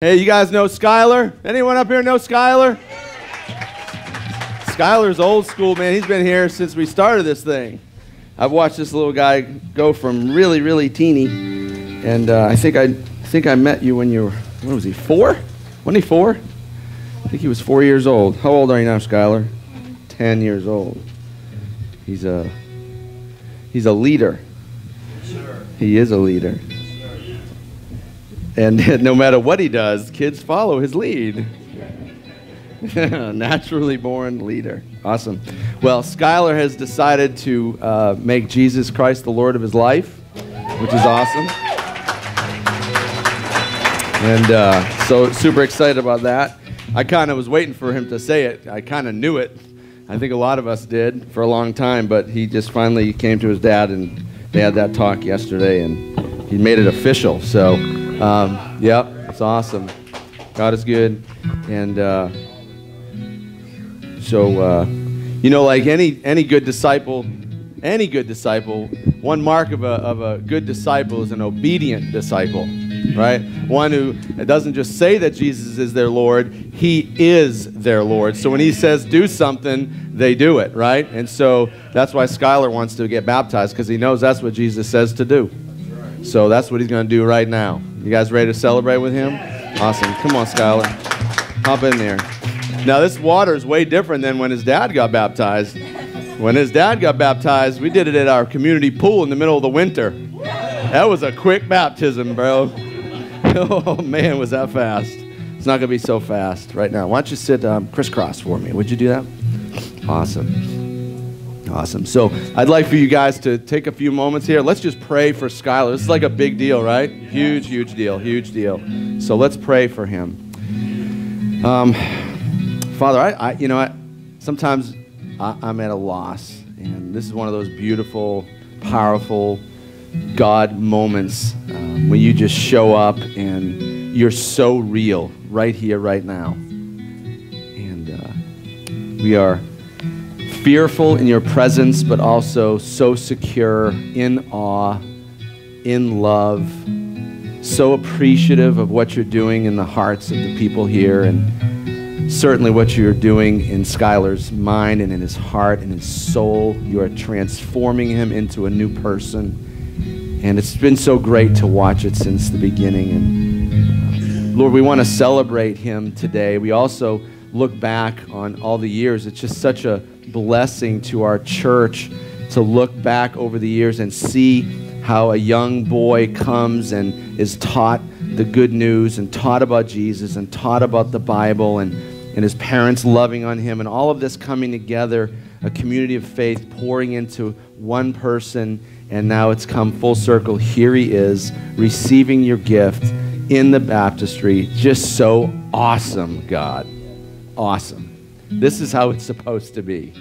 Hey, you guys know Skylar? Anyone up here know Skylar? Skylar's old school, man. He's been here since we started this thing. I've watched this little guy go from really, really teeny, and uh, I think I, think I met you when you were, what was he, four? Wasn't he four? I think he was four years old. How old are you now, Skylar? Ten years old. He's a, he's a leader. He is a leader. And no matter what he does, kids follow his lead. Naturally born leader. Awesome. Well, Skylar has decided to uh, make Jesus Christ the Lord of his life, which is awesome. And uh, so, super excited about that. I kind of was waiting for him to say it. I kind of knew it. I think a lot of us did for a long time, but he just finally came to his dad, and they had that talk yesterday, and he made it official. So, um, yep, it's awesome. God is good, and uh, so uh, you know, like any any good disciple, any good disciple, one mark of a of a good disciple is an obedient disciple, right? One who doesn't just say that Jesus is their Lord; He is their Lord. So when He says do something, they do it, right? And so that's why Skylar wants to get baptized because he knows that's what Jesus says to do. So that's what he's going to do right now. You guys ready to celebrate with him? Awesome. Come on, Skylar. Hop in there. Now, this water is way different than when his dad got baptized. When his dad got baptized, we did it at our community pool in the middle of the winter. That was a quick baptism, bro. Oh, man, was that fast. It's not going to be so fast right now. Why don't you sit um, crisscross for me? Would you do that? Awesome. Awesome. So I'd like for you guys to take a few moments here. Let's just pray for Skylar. This is like a big deal, right? Huge, huge deal. Huge deal. So let's pray for him. Um, Father, I, I, you know, I, sometimes I, I'm at a loss, and this is one of those beautiful, powerful God moments um, when you just show up and you're so real right here, right now. And uh, we are fearful in your presence, but also so secure, in awe, in love, so appreciative of what you're doing in the hearts of the people here, and certainly what you're doing in Skylar's mind and in his heart and his soul. You are transforming him into a new person. And it's been so great to watch it since the beginning. And Lord, we want to celebrate him today. We also look back on all the years. It's just such a blessing to our church to look back over the years and see how a young boy comes and is taught the good news and taught about Jesus and taught about the Bible and, and his parents loving on him and all of this coming together, a community of faith pouring into one person. And now it's come full circle. Here he is receiving your gift in the baptistry. Just so awesome, God. Awesome. This is how it's supposed to be.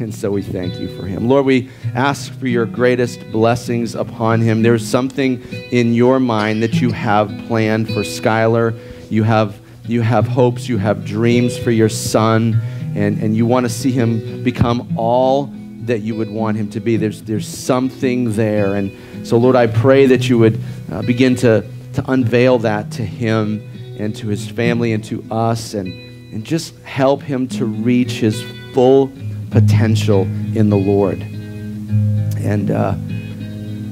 And so we thank you for him. Lord, we ask for your greatest blessings upon him. There's something in your mind that you have planned for Skylar. You have, you have hopes, you have dreams for your son, and, and you want to see him become all that you would want him to be. There's, there's something there. And so, Lord, I pray that you would uh, begin to, to unveil that to him and to his family and to us and, and just help him to reach his full potential in the Lord. And uh,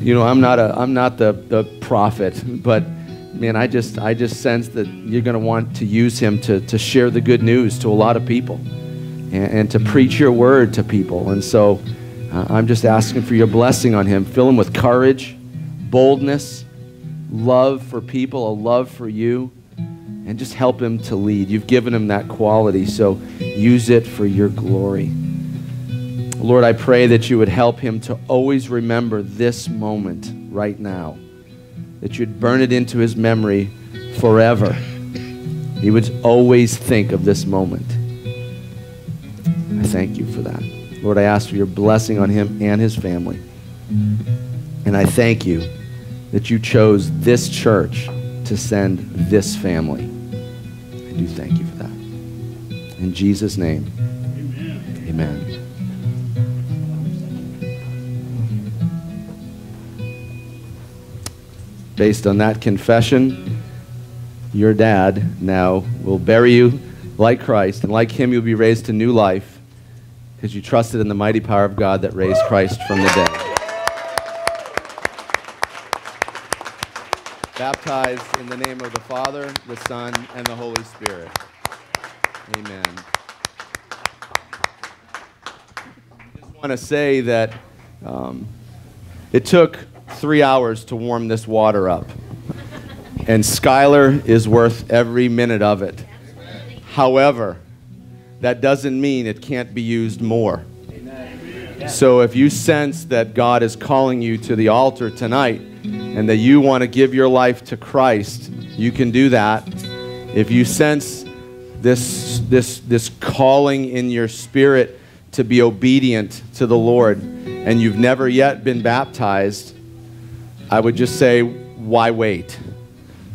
you know, I'm not a I'm not the the prophet, but man, I just I just sense that you're going to want to use him to to share the good news to a lot of people, and, and to preach your word to people. And so, uh, I'm just asking for your blessing on him. Fill him with courage, boldness, love for people, a love for you and just help him to lead. You've given him that quality, so use it for your glory. Lord, I pray that you would help him to always remember this moment right now, that you'd burn it into his memory forever. He would always think of this moment. I thank you for that. Lord, I ask for your blessing on him and his family. And I thank you that you chose this church to send this family. I do thank you for that. In Jesus' name, amen. amen. based on that confession, your dad now will bury you like Christ, and like him, you'll be raised to new life because you trusted in the mighty power of God that raised Christ from the dead. In the name of the Father, the Son, and the Holy Spirit. Amen. I just want to say that um, it took three hours to warm this water up. And Skylar is worth every minute of it. However, that doesn't mean it can't be used more. So if you sense that God is calling you to the altar tonight and that you want to give your life to Christ, you can do that. If you sense this, this, this calling in your spirit to be obedient to the Lord and you've never yet been baptized, I would just say, why wait?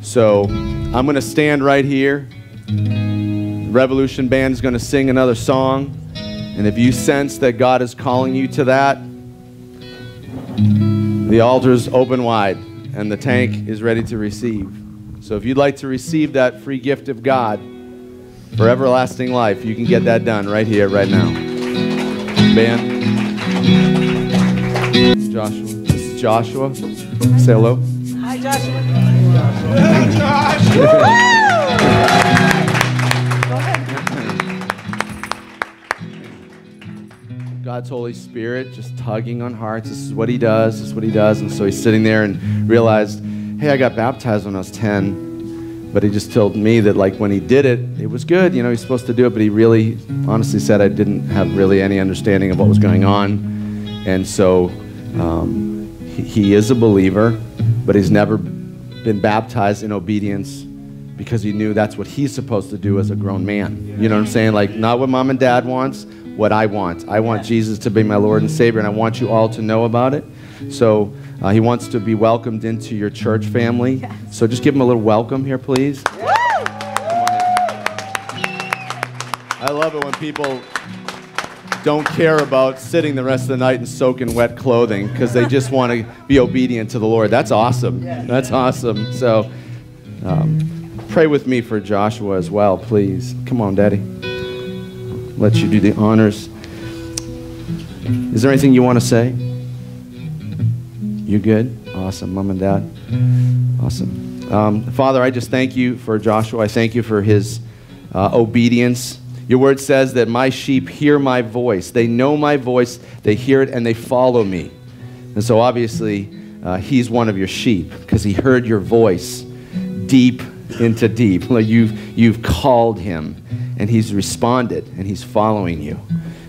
So I'm going to stand right here. Revolution Band is going to sing another song. And if you sense that God is calling you to that, the altar's open wide and the tank is ready to receive. So if you'd like to receive that free gift of God for everlasting life, you can get that done right here, right now. Band. Joshua. This is Joshua. Say hello. Hi, Joshua. God's Holy Spirit just tugging on hearts. This is what He does. This is what He does. And so he's sitting there and realized, hey, I got baptized when I was 10. But he just told me that, like, when he did it, it was good. You know, he's supposed to do it. But he really, honestly said, I didn't have really any understanding of what was going on. And so um, he, he is a believer, but he's never been baptized in obedience because he knew that's what he's supposed to do as a grown man. You know what I'm saying? Like, not what mom and dad wants, what I want. I want Jesus to be my Lord and Savior, and I want you all to know about it. So uh, he wants to be welcomed into your church family. So just give him a little welcome here, please. I love it when people don't care about sitting the rest of the night in soaking wet clothing because they just want to be obedient to the Lord. That's awesome. That's awesome. So um, pray with me for Joshua as well, please. Come on, Daddy let you do the honors. Is there anything you want to say? You good? Awesome, mom and dad. Awesome. Um, Father, I just thank you for Joshua. I thank you for his uh, obedience. Your word says that my sheep hear my voice. They know my voice, they hear it, and they follow me. And so obviously, uh, he's one of your sheep because he heard your voice deep into deep. Like you've, you've called him and he's responded and he's following you.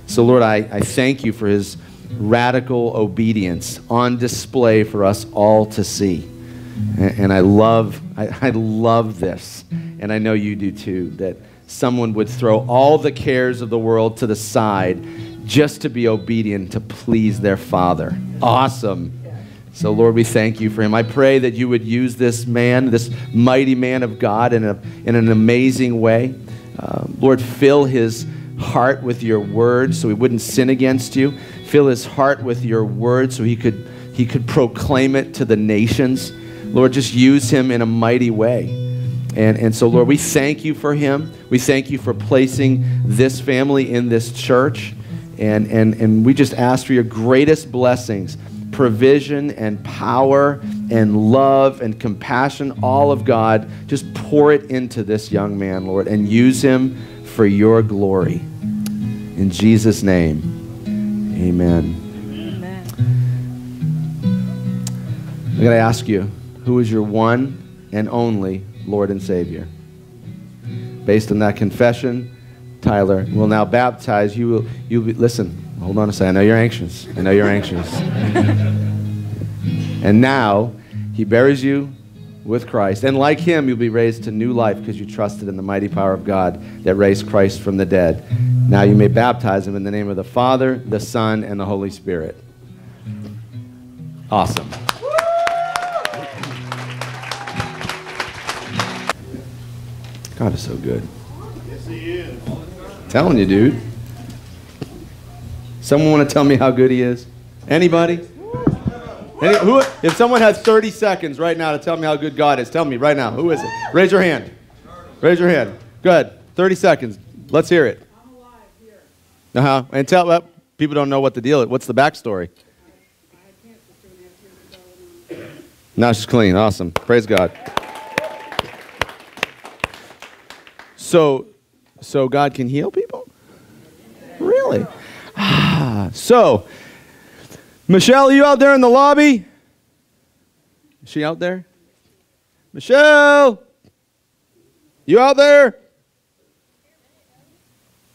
So, Lord, I, I thank you for his radical obedience on display for us all to see. And, and I love, I, I love this, and I know you do too, that someone would throw all the cares of the world to the side just to be obedient to please their Father. Awesome. So, Lord, we thank you for him. I pray that you would use this man, this mighty man of God, in, a, in an amazing way. Uh, Lord, fill his heart with your word so he wouldn't sin against you. Fill his heart with your word so he could, he could proclaim it to the nations. Lord, just use him in a mighty way. And, and so, Lord, we thank you for him. We thank you for placing this family in this church. And, and, and we just ask for your greatest blessings provision and power and love and compassion, all of God, just pour it into this young man, Lord, and use him for your glory. In Jesus' name, amen. amen. I got to ask you, who is your one and only Lord and Savior? Based on that confession, Tyler will now baptize you. Will, you will be, listen, hold on a second. I know you're anxious. I know you're anxious. and now he buries you with Christ. And like him, you'll be raised to new life because you trusted in the mighty power of God that raised Christ from the dead. Now you may baptize him in the name of the Father, the Son, and the Holy Spirit. Awesome. God is so good. Yes, he is. Telling you, dude. Someone want to tell me how good he is? Anybody? Any, who, if someone has 30 seconds right now to tell me how good God is, tell me right now. Who is it? Raise your hand. Raise your hand. Good. 30 seconds. Let's hear it. I'm alive here. Uh huh. And tell uh, people don't know what the deal is. What's the backstory? Now she's clean. Awesome. Praise God. So, so God can heal people? Really? So, Michelle, are you out there in the lobby? Is she out there? Michelle, you out there?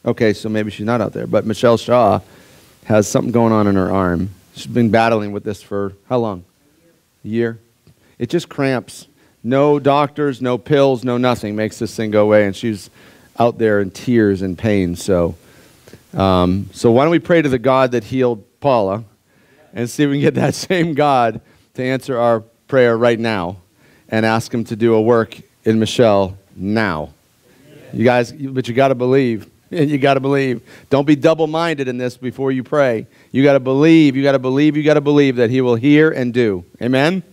Okay, so maybe she's not out there. But Michelle Shaw has something going on in her arm. She's been battling with this for how long? A year. It just cramps. No doctors, no pills, no nothing makes this thing go away. And she's out there in tears and pain. So, um, so why don't we pray to the God that healed Paula and see if we can get that same God to answer our prayer right now and ask him to do a work in Michelle now. You guys, but you got to believe. And you got to believe. Don't be double minded in this before you pray. You got to believe, you got to believe, you got to believe that He will hear and do. Amen?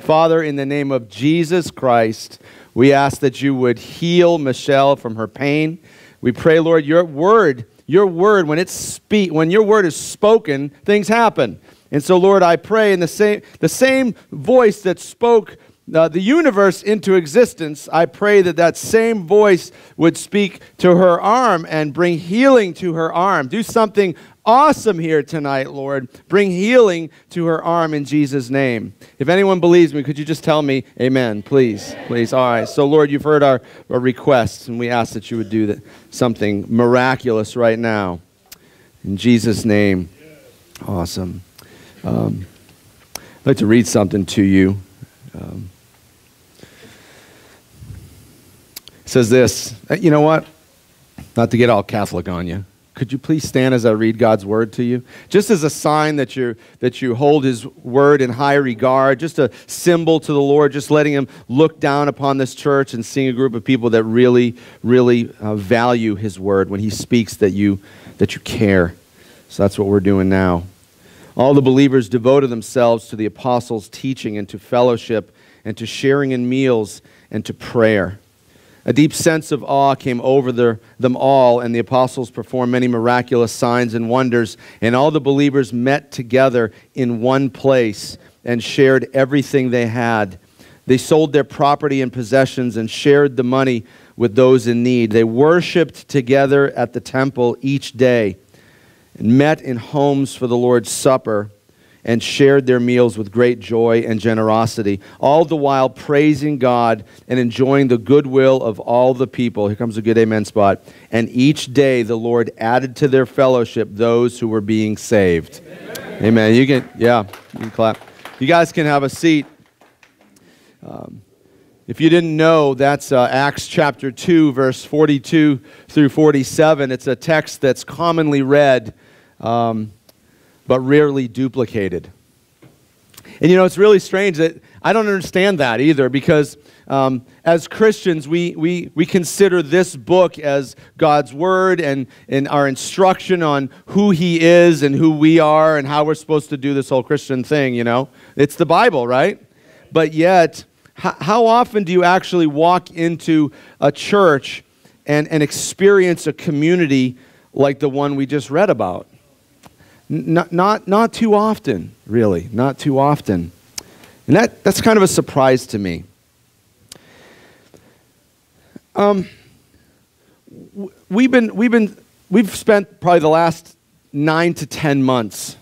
Father, in the name of Jesus Christ, we ask that you would heal Michelle from her pain. We pray, Lord, your word, your word, when it's speak, when your word is spoken, things happen. And so, Lord, I pray in the same, the same voice that spoke uh, the universe into existence, I pray that that same voice would speak to her arm and bring healing to her arm. Do something awesome here tonight, Lord. Bring healing to her arm in Jesus' name. If anyone believes me, could you just tell me amen, please? Please. All right. So, Lord, you've heard our, our requests, and we ask that you would do that, something miraculous right now. In Jesus' name. Awesome. Um, I'd like to read something to you. Um, says this. You know what? Not to get all Catholic on you. Could you please stand as I read God's word to you? Just as a sign that you that you hold his word in high regard, just a symbol to the Lord, just letting him look down upon this church and seeing a group of people that really, really uh, value his word when he speaks that you that you care. So that's what we're doing now. All the believers devoted themselves to the apostles' teaching and to fellowship and to sharing in meals and to prayer. A deep sense of awe came over their, them all, and the apostles performed many miraculous signs and wonders. And all the believers met together in one place and shared everything they had. They sold their property and possessions and shared the money with those in need. They worshiped together at the temple each day and met in homes for the Lord's Supper and shared their meals with great joy and generosity, all the while praising God and enjoying the goodwill of all the people. Here comes a good amen spot. And each day the Lord added to their fellowship those who were being saved. Amen. amen. You can, yeah, you can clap. You guys can have a seat. Um, if you didn't know, that's uh, Acts chapter 2, verse 42 through 47. It's a text that's commonly read. Um, but rarely duplicated. And you know, it's really strange that I don't understand that either because um, as Christians, we, we, we consider this book as God's Word and, and our instruction on who He is and who we are and how we're supposed to do this whole Christian thing, you know? It's the Bible, right? But yet, how, how often do you actually walk into a church and, and experience a community like the one we just read about? Not, not, not too often, really, not too often. And that, that's kind of a surprise to me. Um, we've, been, we've, been, we've spent probably the last nine to ten months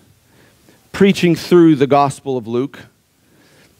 preaching through the Gospel of Luke.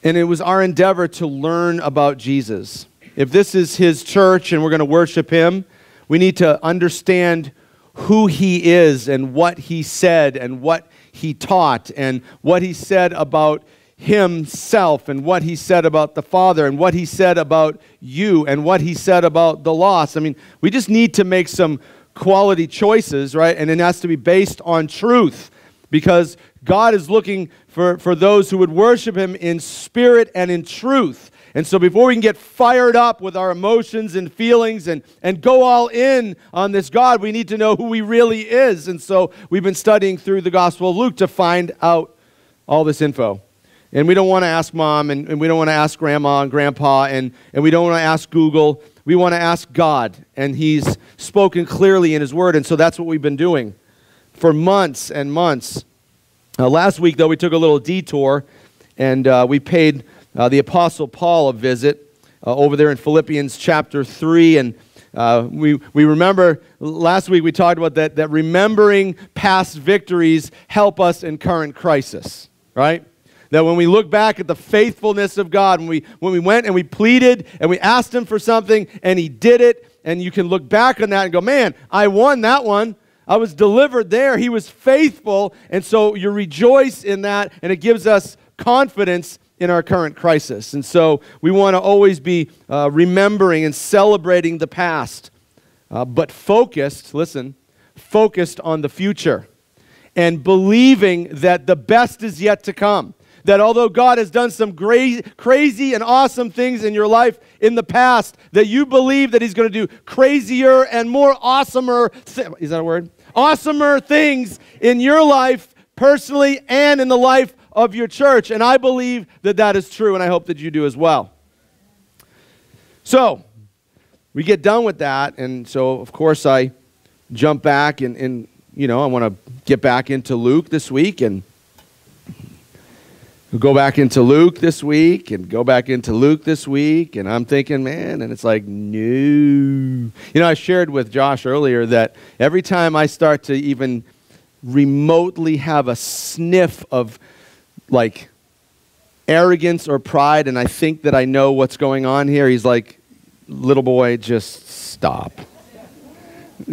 And it was our endeavor to learn about Jesus. If this is his church and we're going to worship him, we need to understand who he is and what he said and what he taught and what he said about himself and what he said about the Father and what he said about you and what he said about the lost. I mean, we just need to make some quality choices, right? And it has to be based on truth because God is looking for, for those who would worship him in spirit and in truth. And so, before we can get fired up with our emotions and feelings and, and go all in on this God, we need to know who He really is. And so, we've been studying through the Gospel of Luke to find out all this info. And we don't want to ask mom, and, and we don't want to ask grandma and grandpa, and, and we don't want to ask Google. We want to ask God, and He's spoken clearly in His Word, and so that's what we've been doing for months and months. Uh, last week, though, we took a little detour, and uh, we paid uh, the Apostle Paul a visit uh, over there in Philippians chapter 3, and uh, we, we remember last week we talked about that, that remembering past victories help us in current crisis, right? That when we look back at the faithfulness of God, when we, when we went and we pleaded and we asked Him for something and He did it, and you can look back on that and go, man, I won that one. I was delivered there. He was faithful. And so you rejoice in that, and it gives us confidence in our current crisis. And so we want to always be uh, remembering and celebrating the past, uh, but focused, listen, focused on the future and believing that the best is yet to come. That although God has done some crazy and awesome things in your life in the past, that you believe that He's going to do crazier and more awesomer, is that a word? Awesomer things in your life personally and in the life of your church. And I believe that that is true, and I hope that you do as well. So, we get done with that, and so, of course, I jump back and, and you know, I want to get back into Luke this week and go back into Luke this week and go back into Luke this week. And I'm thinking, man, and it's like, no. You know, I shared with Josh earlier that every time I start to even remotely have a sniff of like arrogance or pride and I think that I know what's going on here, he's like, little boy, just stop.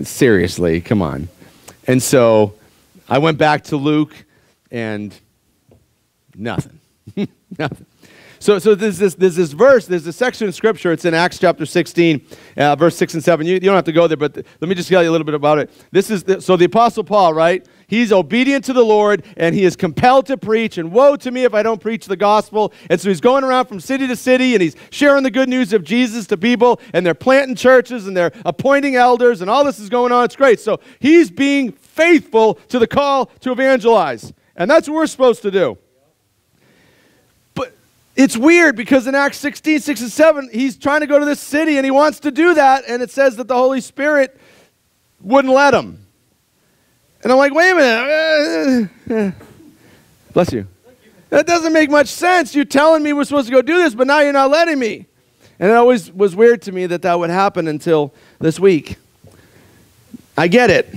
Seriously, come on. And so I went back to Luke and nothing. nothing. So, so there's, this, there's this verse, there's this section in Scripture. It's in Acts chapter 16, uh, verse 6 and 7. You, you don't have to go there, but th- let me just tell you a little bit about it. This is the, so the Apostle Paul, right? He's obedient to the Lord and he is compelled to preach. And woe to me if I don't preach the gospel. And so he's going around from city to city and he's sharing the good news of Jesus to people. And they're planting churches and they're appointing elders and all this is going on. It's great. So he's being faithful to the call to evangelize. And that's what we're supposed to do. But it's weird because in Acts 16, 6 and 7, he's trying to go to this city and he wants to do that. And it says that the Holy Spirit wouldn't let him. And I'm like, wait a minute. Bless you. That doesn't make much sense. You're telling me we're supposed to go do this, but now you're not letting me. And it always was weird to me that that would happen until this week. I get it.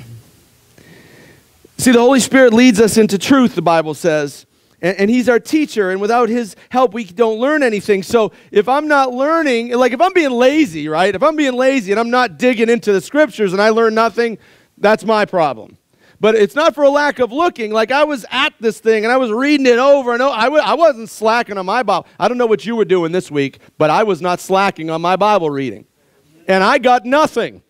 See, the Holy Spirit leads us into truth, the Bible says. And, and, He's our teacher, and without His help, we don't learn anything. So if I'm not learning, like if I'm being lazy, right? If I'm being lazy and I'm not digging into the scriptures and I learn nothing, that's my problem. But it's not for a lack of looking. Like I was at this thing and I was reading it over and over. I w- I wasn't slacking on my Bible. I don't know what you were doing this week, but I was not slacking on my Bible reading. And I got nothing.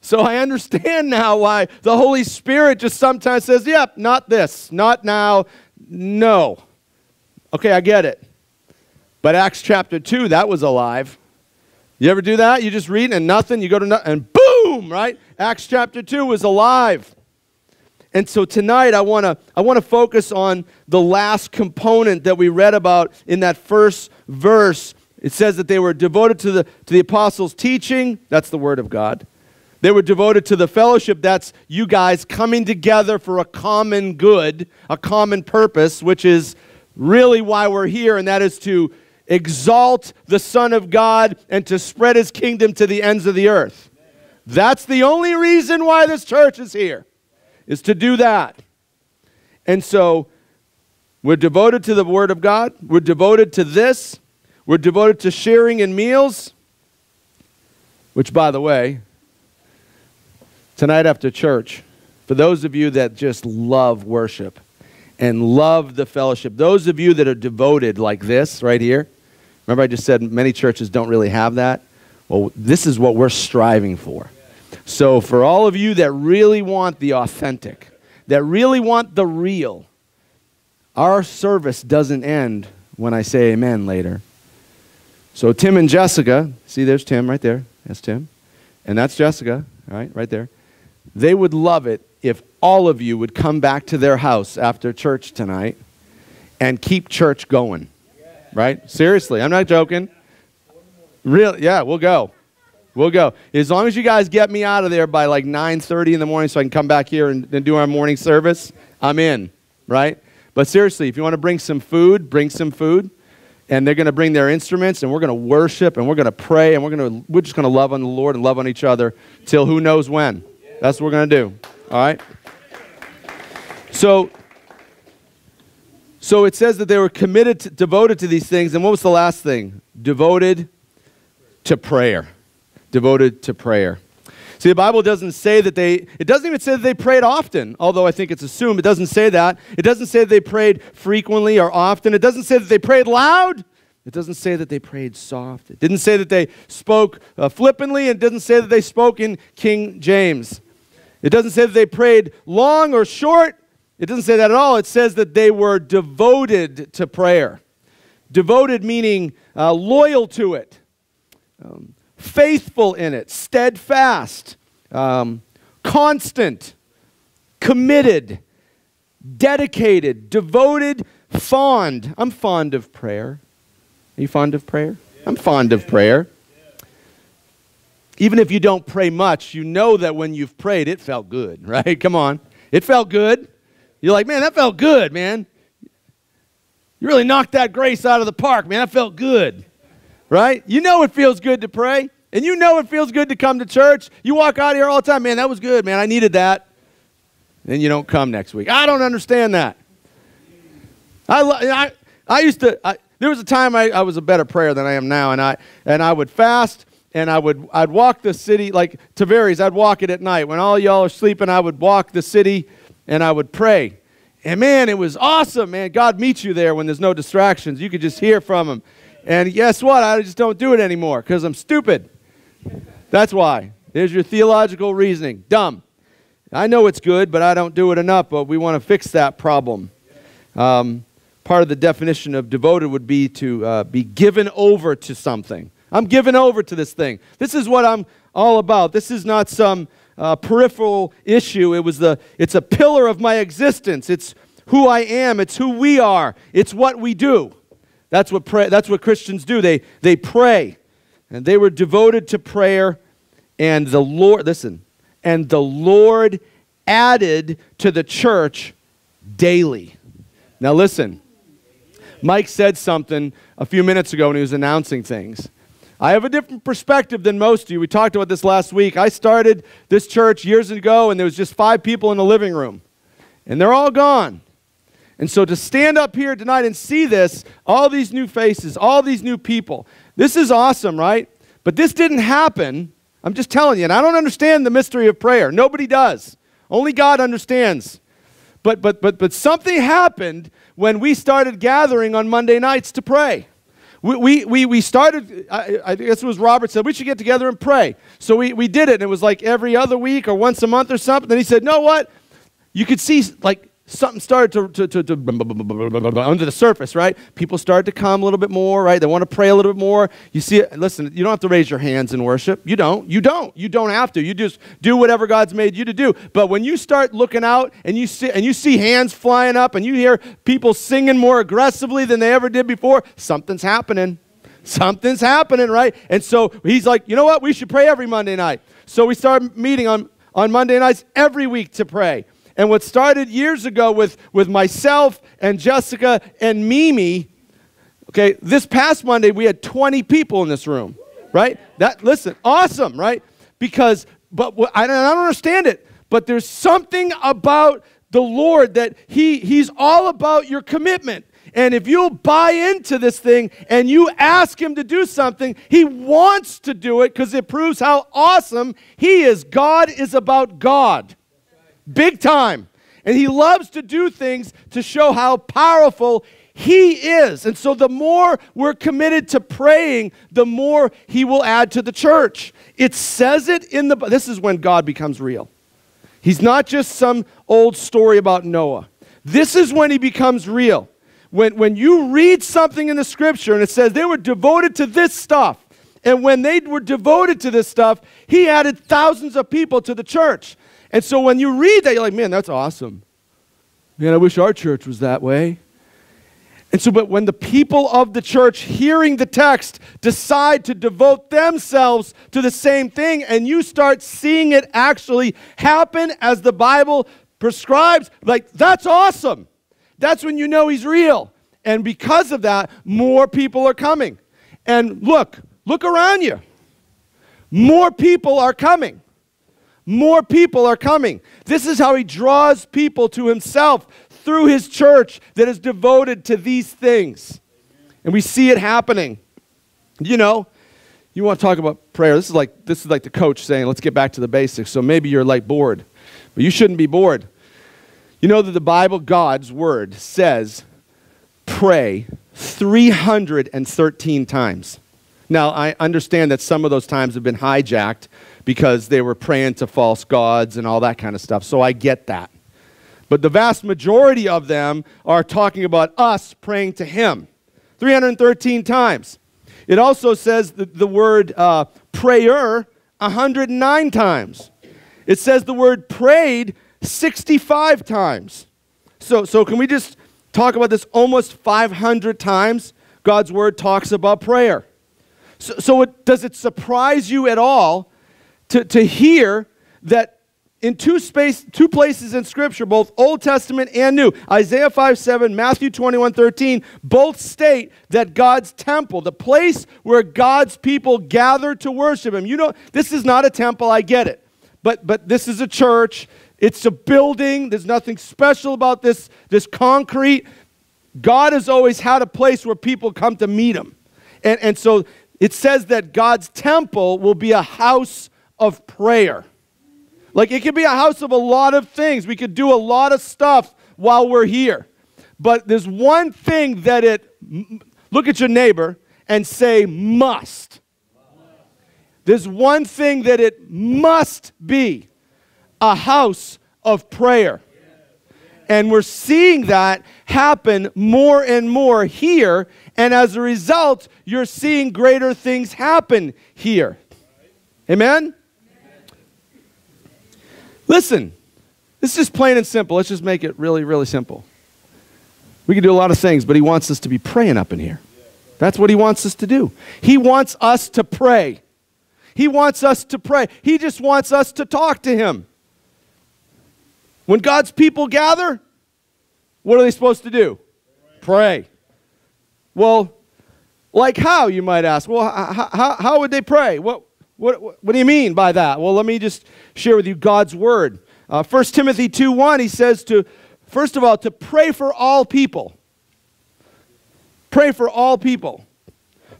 So I understand now why the Holy Spirit just sometimes says, yep, not this, not now, no. Okay, I get it. But Acts chapter 2, that was alive. You ever do that? You just read and nothing, you go to nothing, and boom, right? Acts chapter 2 was alive. And so tonight I want to I want to focus on the last component that we read about in that first verse. It says that they were devoted to the to the apostles' teaching, that's the word of God. They were devoted to the fellowship, that's you guys coming together for a common good, a common purpose, which is really why we're here and that is to exalt the son of God and to spread his kingdom to the ends of the earth. That's the only reason why this church is here is to do that. And so we're devoted to the Word of God. We're devoted to this. We're devoted to sharing in meals, which, by the way, tonight after church, for those of you that just love worship and love the fellowship, those of you that are devoted like this right here, remember I just said many churches don't really have that? Well, this is what we're striving for. So, for all of you that really want the authentic, that really want the real, our service doesn't end when I say amen later. So, Tim and Jessica, see, there's Tim right there. That's Tim. And that's Jessica, right, right there. They would love it if all of you would come back to their house after church tonight and keep church going. Right? Seriously, I'm not joking. Real, yeah, we'll go. We'll go. As long as you guys get me out of there by like 9:30 in the morning so I can come back here and, and do our morning service, I'm in, right? But seriously, if you want to bring some food, bring some food. And they're going to bring their instruments and we're going to worship and we're going to pray and we're going to we're just going to love on the Lord and love on each other till who knows when. That's what we're going to do. All right? So so it says that they were committed, to, devoted to these things. And what was the last thing? Devoted to prayer. Devoted to prayer. See, the Bible doesn't say that they, it doesn't even say that they prayed often, although I think it's assumed. It doesn't say that. It doesn't say that they prayed frequently or often. It doesn't say that they prayed loud. It doesn't say that they prayed soft. It didn't say that they spoke uh, flippantly. It doesn't say that they spoke in King James. It doesn't say that they prayed long or short. It doesn't say that at all. It says that they were devoted to prayer. Devoted meaning uh, loyal to it, um, faithful in it, steadfast, um, constant, committed, dedicated, devoted, fond. I'm fond of prayer. Are you fond of prayer? I'm fond of prayer. Even if you don't pray much, you know that when you've prayed, it felt good, right? Come on. It felt good. You're like, man, that felt good, man. You really knocked that grace out of the park, man. That felt good. Right? You know it feels good to pray. And you know it feels good to come to church. You walk out here all the time, man, that was good, man. I needed that. Then you don't come next week. I don't understand that. I, I, I used to, I, there was a time I, I was a better prayer than I am now, and I, and I would fast and I would I'd walk the city like Tavares, I'd walk it at night. When all y'all are sleeping, I would walk the city and I would pray. And man, it was awesome, man. God meets you there when there's no distractions. You could just hear from Him. And guess what? I just don't do it anymore because I'm stupid. That's why. There's your theological reasoning. Dumb. I know it's good, but I don't do it enough, but we want to fix that problem. Um, part of the definition of devoted would be to uh, be given over to something. I'm given over to this thing. This is what I'm all about. This is not some uh, peripheral issue. It was the, it's a pillar of my existence. It's who I am. It's who we are. It's what we do. That's what, pray, that's what Christians do. They, they pray. And they were devoted to prayer. And the Lord, listen, and the Lord added to the church daily. Now, listen, Mike said something a few minutes ago when he was announcing things. I have a different perspective than most of you. We talked about this last week. I started this church years ago, and there was just five people in the living room, and they're all gone. And so to stand up here tonight and see this, all these new faces, all these new people, this is awesome, right? But this didn't happen. I'm just telling you, and I don't understand the mystery of prayer. Nobody does. Only God understands. But but but but something happened when we started gathering on Monday nights to pray we, we, we started, I, I guess it was Robert said, we should get together and pray. So we, we did it, and it was like every other week or once a month or something. Then he said, know what? You could see like something started to, to, to, to, under the surface, right? People started to come a little bit more, right? They want to pray a little bit more. You see it. Listen, you don't have to raise your hands in worship. You don't. You don't. You don't have to. You just do whatever God's made you to do. But when you start looking out and you see and you see hands flying up and you hear people singing more aggressively than they ever did before, something's happening. Something's happening, right? And so he's like, you know what? We should pray every Monday night. So we started meeting on, on Monday nights every week to pray. And what started years ago with, with myself and Jessica and Mimi, okay, this past Monday we had 20 people in this room, right? That, listen, awesome, right? Because, but I don't, I don't understand it, but there's something about the Lord that he, He's all about your commitment. And if you'll buy into this thing and you ask Him to do something, He wants to do it because it proves how awesome He is. God is about God big time. And he loves to do things to show how powerful he is. And so the more we're committed to praying, the more he will add to the church. It says it in the this is when God becomes real. He's not just some old story about Noah. This is when he becomes real. When, when you read something in the scripture and it says they were devoted to this stuff, and when they were devoted to this stuff, he added thousands of people to the church. And so when you read that, you're like, man, that's awesome. Man, I wish our church was that way. And so, but when the people of the church hearing the text decide to devote themselves to the same thing, and you start seeing it actually happen as the Bible prescribes, like, that's awesome. That's when you know he's real. And because of that, more people are coming. And look, look around you. More people are coming. More people are coming. This is how he draws people to himself through his church that is devoted to these things. And we see it happening. You know, you want to talk about prayer. This is like this is like the coach saying, "Let's get back to the basics." So maybe you're like bored. But you shouldn't be bored. You know that the Bible, God's word says, "Pray 313 times." Now, I understand that some of those times have been hijacked because they were praying to false gods and all that kind of stuff. So I get that. But the vast majority of them are talking about us praying to Him 313 times. It also says the, the word uh, prayer 109 times. It says the word prayed 65 times. So, so can we just talk about this almost 500 times? God's word talks about prayer. So, so it, does it surprise you at all to, to hear that in two, space, two places in Scripture, both Old Testament and New, Isaiah 5 7, Matthew 21 13, both state that God's temple, the place where God's people gather to worship Him. You know, this is not a temple, I get it. But, but this is a church, it's a building, there's nothing special about this, this concrete. God has always had a place where people come to meet Him. And, and so it says that God's temple will be a house of prayer. Like it could be a house of a lot of things. We could do a lot of stuff while we're here. But there's one thing that it, look at your neighbor and say, must. There's one thing that it must be a house of prayer. And we're seeing that happen more and more here. And as a result, you're seeing greater things happen here. Amen? Listen, this is just plain and simple. Let's just make it really, really simple. We can do a lot of things, but he wants us to be praying up in here. That's what he wants us to do. He wants us to pray. He wants us to pray. He just wants us to talk to him. When God's people gather, what are they supposed to do? Pray. Well, like how, you might ask? Well, how, how, how would they pray? What, what, what, do you mean by that? Well, let me just share with you God's word. Uh, 1 Timothy 2 1, he says to, first of all, to pray for all people. Pray for all people.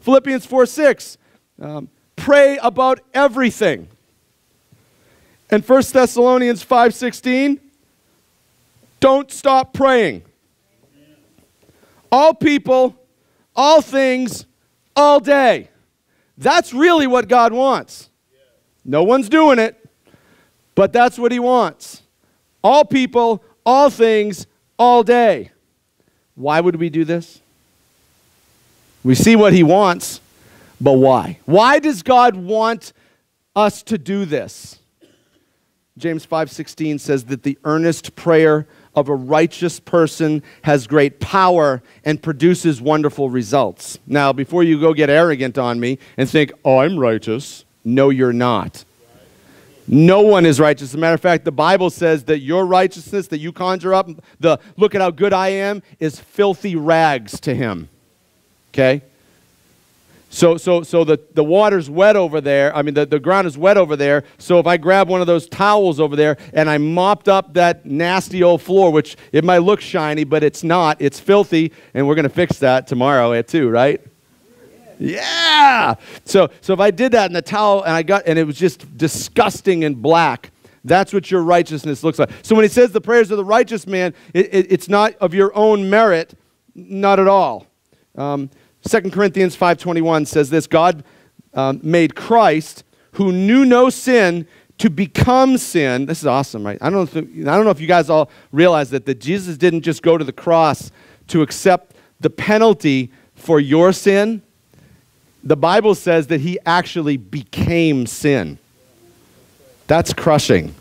Philippians 4 6, um, pray about everything. And 1 Thessalonians 5 16, don't stop praying. All people, all things, all day. That's really what God wants. No one's doing it, but that's what He wants. All people, all things, all day. Why would we do this? We see what He wants, but why? Why does God want us to do this? James 5:16 says that the earnest prayer of a righteous person has great power and produces wonderful results. Now, before you go get arrogant on me and think, oh, I'm righteous, no, you're not. No one is righteous. As a matter of fact, the Bible says that your righteousness that you conjure up, the look at how good I am, is filthy rags to him. Okay? So, so, so the, the water's wet over there. I mean, the, the ground is wet over there. So if I grab one of those towels over there and I mopped up that nasty old floor, which it might look shiny, but it's not, it's filthy, and we're going to fix that tomorrow at 2, right? Yeah. So, so if I did that in the towel and I got, and it was just disgusting and black, that's what your righteousness looks like. So when he says the prayers of the righteous man, it, it, it's not of your own merit, not at all. Um, 2 Corinthians 5.21 says this, God um, made Christ, who knew no sin, to become sin. This is awesome, right? I don't, know if, I don't know if you guys all realize that, that Jesus didn't just go to the cross to accept the penalty for your sin. The Bible says that he actually became sin. That's crushing.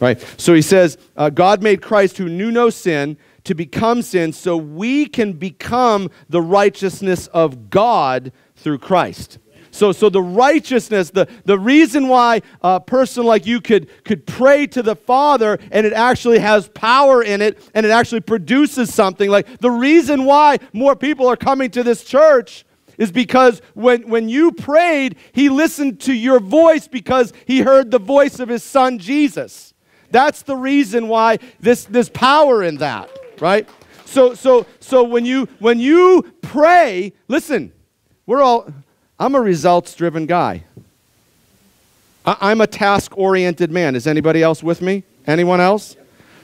Right? So he says, uh, God made Christ who knew no sin to become sin so we can become the righteousness of God through Christ. So, so the righteousness, the, the reason why a person like you could, could pray to the Father and it actually has power in it and it actually produces something, like the reason why more people are coming to this church is because when, when you prayed, he listened to your voice because he heard the voice of his son Jesus. That's the reason why this, there's power in that, right? So, so, so when you when you pray, listen, we're all I'm a results driven guy. I, am a task oriented man. Is anybody else with me? Anyone else?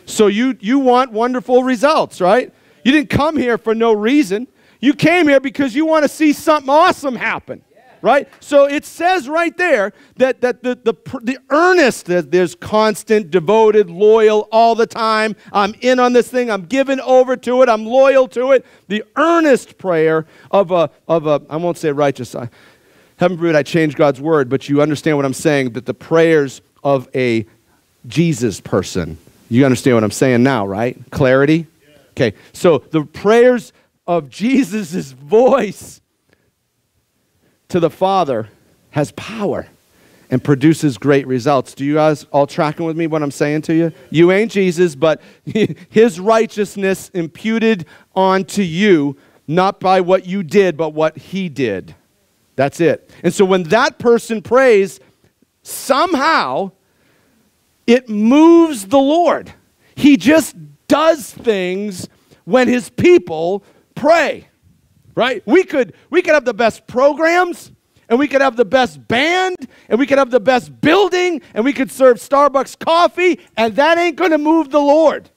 So you, you want wonderful results, right? You didn't come here for no reason. You came here because you want to see something awesome happen right? So it says right there that, that the, the, the earnest, that there's constant, devoted, loyal all the time. I'm in on this thing. I'm given over to it. I'm loyal to it. The earnest prayer of a, of a I won't say righteous. I, heaven forbid I change God's word, but you understand what I'm saying, that the prayers of a Jesus person. You understand what I'm saying now, right? Clarity? Okay, so the prayers of Jesus' voice to the Father has power and produces great results. Do you guys all tracking with me what I'm saying to you? You ain't Jesus, but his righteousness imputed onto you, not by what you did, but what he did. That's it. And so when that person prays, somehow it moves the Lord. He just does things when his people pray right? We could, we could have the best programs, and we could have the best band, and we could have the best building, and we could serve Starbucks coffee, and that ain't going to move the Lord.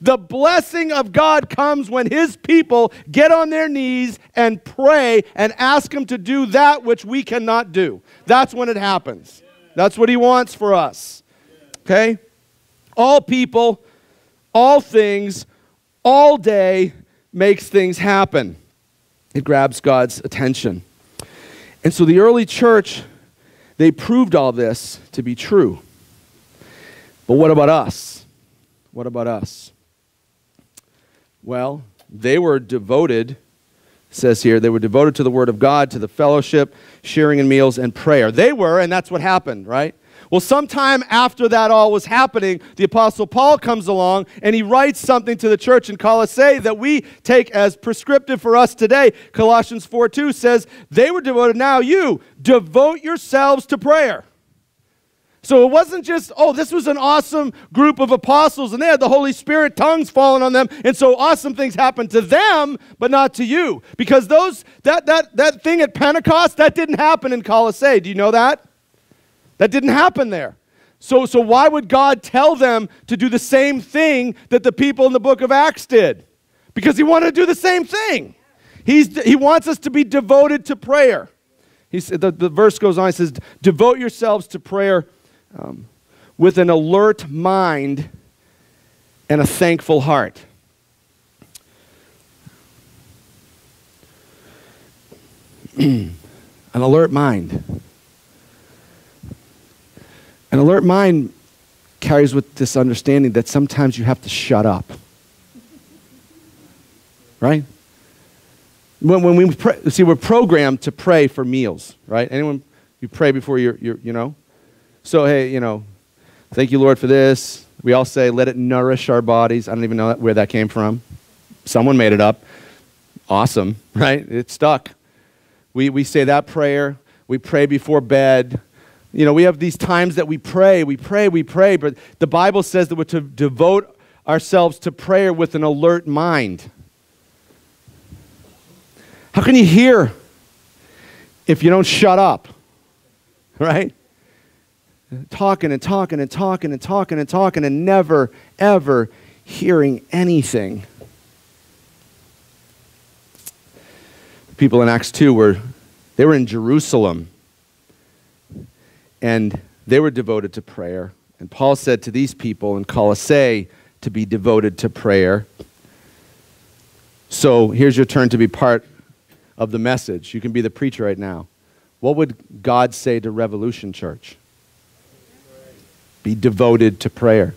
The blessing of God comes when His people get on their knees and pray and ask Him to do that which we cannot do. That's when it happens. That's what He wants for us. Okay? All people, all things, all day makes things happen it grabs God's attention. And so the early church, they proved all this to be true. But what about us? What about us? Well, they were devoted, says here, they were devoted to the Word of God, to the fellowship, sharing in meals, and prayer. They were, and that's what happened, right? Well, sometime after that all was happening, the Apostle Paul comes along and he writes something to the church in Colossae that we take as prescriptive for us today. Colossians 4 2 says, They were devoted. Now you devote yourselves to prayer. So it wasn't just, oh, this was an awesome group of apostles and they had the Holy Spirit tongues falling on them. And so awesome things happened to them, but not to you. Because those that that that thing at Pentecost, that didn't happen in Colossae. Do you know that? That didn't happen there. So, so why would God tell them to do the same thing that the people in the book of Acts did? Because he wanted to do the same thing. He's, he wants us to be devoted to prayer. He said, the, the verse goes on, it says, devote yourselves to prayer um, with an alert mind and a thankful heart. an alert mind. An alert mind carries with this understanding that sometimes you have to shut up. Right? When, when we pray, see, we're programmed to pray for meals, right? Anyone, you pray before you're, you're, you know? So, hey, you know, thank you, Lord, for this. We all say, let it nourish our bodies. I don't even know where that came from. Someone made it up. Awesome, right? It stuck. We, we say that prayer. We pray before bed. You know, we have these times that we pray, we pray, we pray, but the Bible says that we're to devote ourselves to prayer with an alert mind. How can you hear if you don't shut up? Right? Talking and talking and talking and talking and talking and never, ever hearing anything. People in Acts 2 were they were in Jerusalem and they were devoted to prayer. And Paul said to these people in Colossae to be devoted to prayer. So here's your turn to be part of the message. You can be the preacher right now. What would God say to Revolution Church? Be devoted to prayer.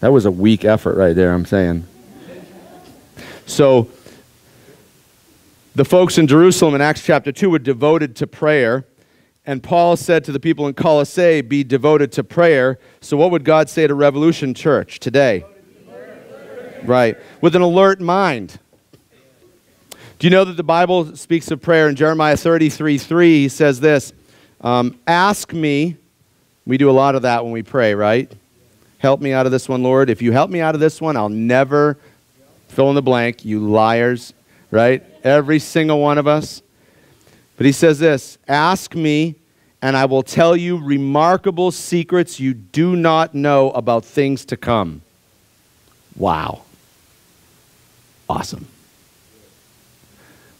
That was a weak effort right there, I'm saying. So, the folks in Jerusalem in Acts chapter 2 were devoted to prayer. And Paul said to the people in Colossae, be devoted to prayer. So, what would God say to Revolution Church today? Right. With an alert mind. Do you know that the Bible speaks of prayer in Jeremiah 33 3? He says this um, Ask me. We do a lot of that when we pray, right? Help me out of this one, Lord. If you help me out of this one, I'll never fill in the blank, you liars, right? Every single one of us. But he says this Ask me, and I will tell you remarkable secrets you do not know about things to come. Wow. Awesome.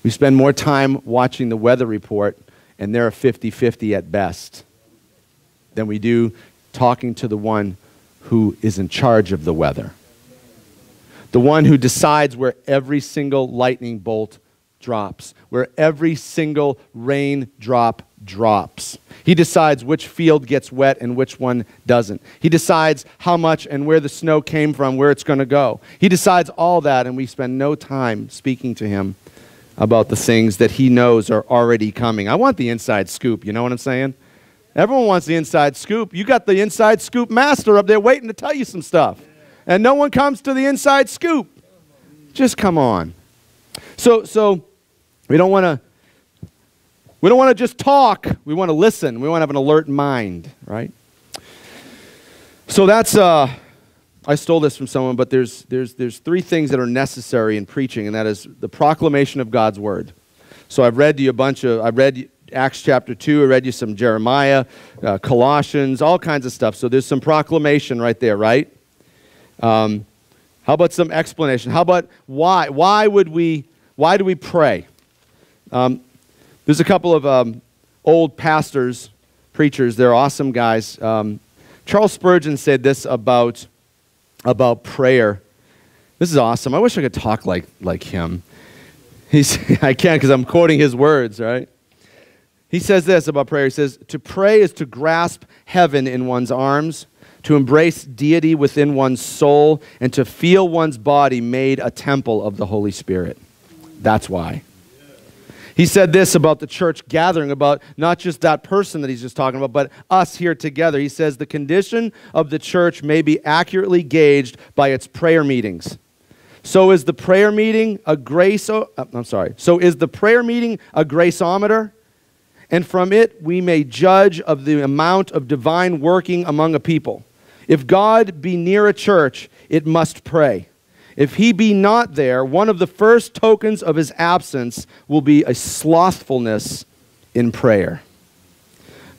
We spend more time watching the weather report, and they're 50 50 at best, than we do talking to the one who is in charge of the weather. The one who decides where every single lightning bolt drops, where every single raindrop drops. He decides which field gets wet and which one doesn't. He decides how much and where the snow came from, where it's going to go. He decides all that, and we spend no time speaking to him about the things that he knows are already coming. I want the inside scoop, you know what I'm saying? Everyone wants the inside scoop. You got the inside scoop master up there waiting to tell you some stuff. And no one comes to the inside scoop. Just come on. So so we don't want to we don't want to just talk. We want to listen. We want to have an alert mind, right? So that's uh I stole this from someone, but there's, there's, there's three things that are necessary in preaching, and that is the proclamation of God's word. So I've read to you a bunch of, I've read Acts chapter 2, I read you some Jeremiah, uh, Colossians, all kinds of stuff. So there's some proclamation right there, right? Um, how about some explanation? How about why? Why would we, why do we pray? Um, there's a couple of um, old pastors, preachers, they're awesome guys. Um, Charles Spurgeon said this about about prayer. This is awesome. I wish I could talk like, like him. He's, I can't because I'm quoting his words, right? He says this about prayer. He says, To pray is to grasp heaven in one's arms, to embrace deity within one's soul, and to feel one's body made a temple of the Holy Spirit. That's why. He said this about the church gathering, about not just that person that he's just talking about, but us here together. He says the condition of the church may be accurately gauged by its prayer meetings. So is the prayer meeting a grace? Uh, I'm sorry. So is the prayer meeting a graceometer? And from it we may judge of the amount of divine working among a people. If God be near a church, it must pray. If he be not there, one of the first tokens of his absence will be a slothfulness in prayer.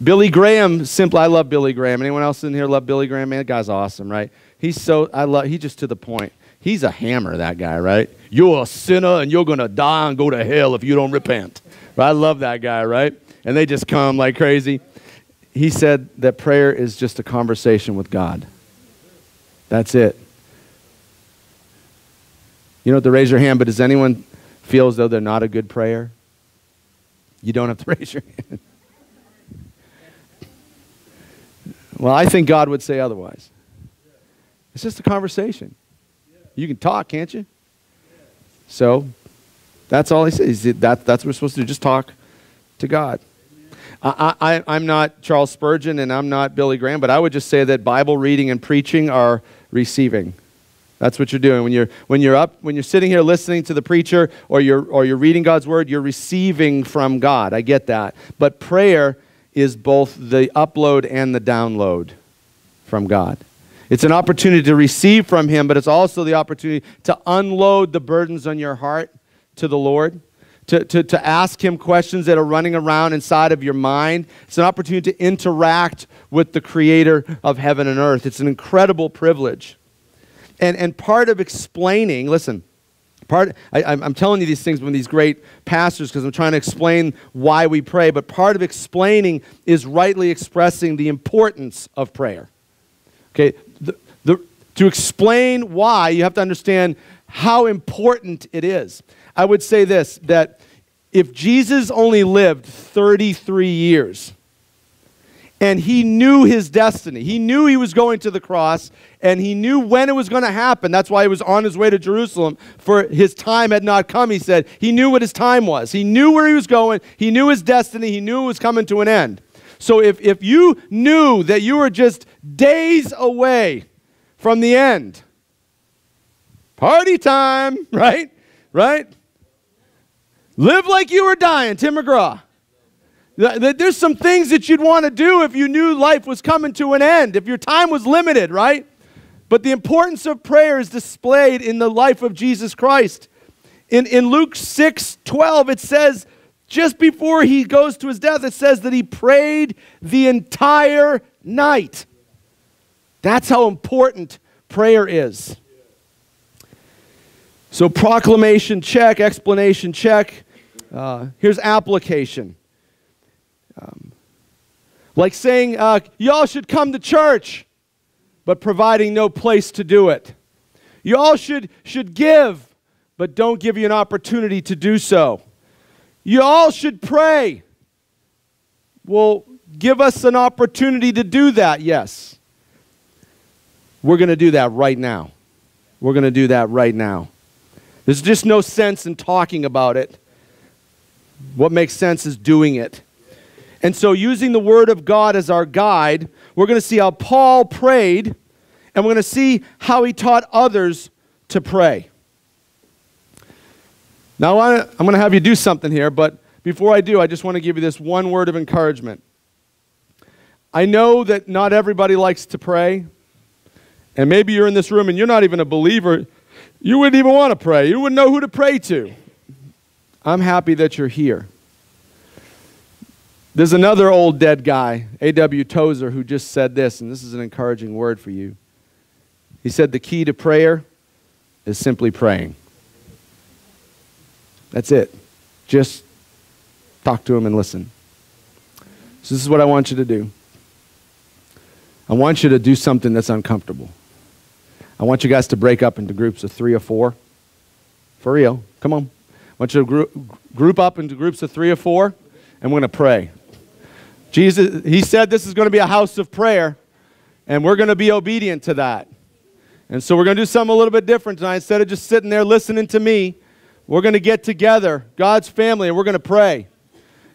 Billy Graham, simply, I love Billy Graham. Anyone else in here love Billy Graham? Man, that guy's awesome, right? He's so, I love, he's just to the point. He's a hammer, that guy, right? You're a sinner and you're going to die and go to hell if you don't repent. I love that guy, right? And they just come like crazy. He said that prayer is just a conversation with God. That's it. You don't have to raise your hand, but does anyone feel as though they're not a good prayer? You don't have to raise your hand. Well, I think God would say otherwise. It's just a conversation. You can talk, can't you? So that's all he says. That, that's what we're supposed to do. Just talk to God. I, I'm not Charles Spurgeon and I'm not Billy Graham, but I would just say that Bible reading and preaching are receiving. That's what you're doing. When you're, when you're up, when you're sitting here listening to the preacher or you're, or you're reading God's word, you're receiving from God. I get that. But prayer is both the upload and the download from God. It's an opportunity to receive from Him, but it's also the opportunity to unload the burdens on your heart to the Lord, to, to, to ask Him questions that are running around inside of your mind. It's an opportunity to interact with the Creator of heaven and earth. It's an incredible privilege. And, and part of explaining, listen, part, I, I'm telling you these things from these great pastors because I'm trying to explain why we pray, but part of explaining is rightly expressing the importance of prayer. Okay, the, the, to explain why, you have to understand how important it is. I would say this that if Jesus only lived 33 years, and he knew his destiny. He knew he was going to the cross, and he knew when it was going to happen. That's why he was on his way to Jerusalem, for his time had not come, he said. He knew what his time was. He knew where he was going, he knew his destiny, he knew it was coming to an end. So if, if you knew that you were just days away from the end, party time, right? Right? Live like you were dying, Tim McGraw. There's some things that you'd want to do if you knew life was coming to an end, if your time was limited, right? But the importance of prayer is displayed in the life of Jesus Christ. In, in Luke 6 12, it says, just before he goes to his death, it says that he prayed the entire night. That's how important prayer is. So, proclamation check, explanation check. Uh, here's application. Um, like saying, uh, y'all should come to church, but providing no place to do it. Y'all should, should give, but don't give you an opportunity to do so. You all should pray. Well, give us an opportunity to do that, yes. We're going to do that right now. We're going to do that right now. There's just no sense in talking about it. What makes sense is doing it. And so, using the Word of God as our guide, we're going to see how Paul prayed, and we're going to see how he taught others to pray. Now, I'm going to have you do something here, but before I do, I just want to give you this one word of encouragement. I know that not everybody likes to pray, and maybe you're in this room and you're not even a believer. You wouldn't even want to pray, you wouldn't know who to pray to. I'm happy that you're here. There's another old dead guy, A.W. Tozer, who just said this, and this is an encouraging word for you. He said, The key to prayer is simply praying. That's it. Just talk to him and listen. So, this is what I want you to do. I want you to do something that's uncomfortable. I want you guys to break up into groups of three or four. For real. Come on. I want you to group, up into groups of three or four, and we're going to pray. Jesus, he said this is going to be a house of prayer, and we're going to be obedient to that. And so we're going to do something a little bit different tonight. Instead of just sitting there listening to me, we're going to get together, God's family, and we're going to pray.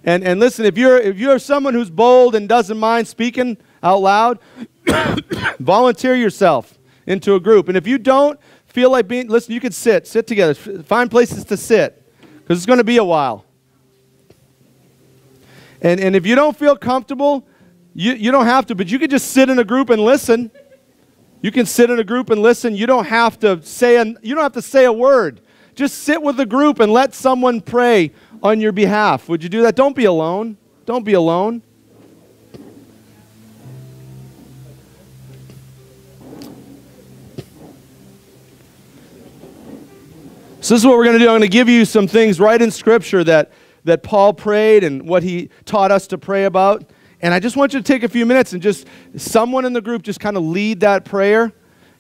And, and listen, if you're, if you're someone who's bold and doesn't mind speaking out loud, volunteer yourself into a group. And if you don't feel like being, listen, you can sit, sit together, find places to sit, because it's going to be a while. And, and if you don't feel comfortable, you, you don't have to, but you can just sit in a group and listen. You can sit in a group and listen. You don't have to say an, you don't have to say a word. Just sit with the group and let someone pray on your behalf. Would you do that? Don't be alone. Don't be alone. So this is what we're going to do. I'm going to give you some things right in Scripture that that Paul prayed and what he taught us to pray about. And I just want you to take a few minutes and just someone in the group just kind of lead that prayer.